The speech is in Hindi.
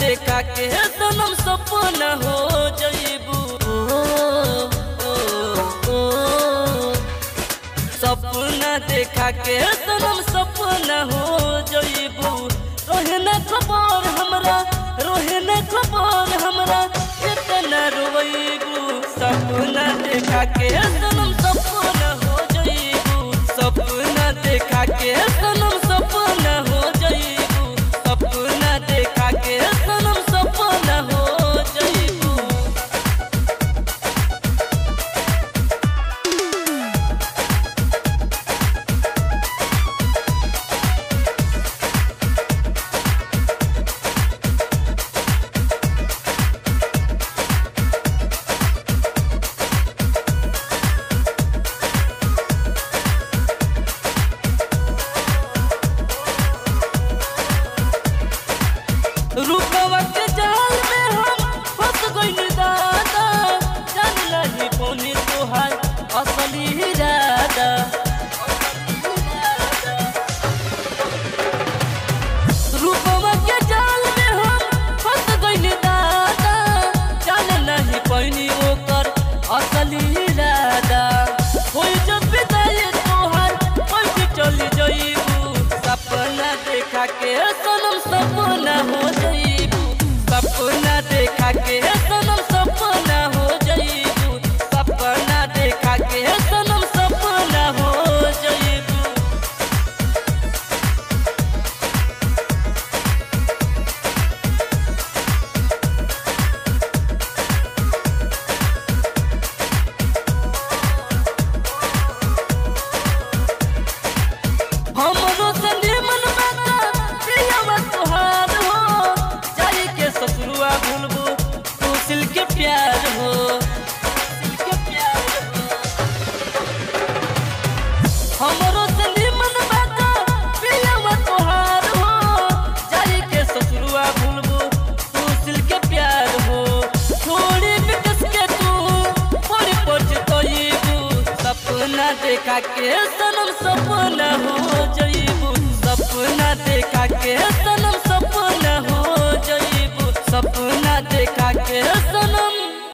देखा के सनम सब न हो जईबू सपना देखा के सनम सपना हो जईबू रोहना न खबर हमरा, रोहे न खबर हमरा कितना रोईबू सपना देखा के सनम 아싸. सपना देखा के सनम सपना हो जईबू सपना देखा के सनम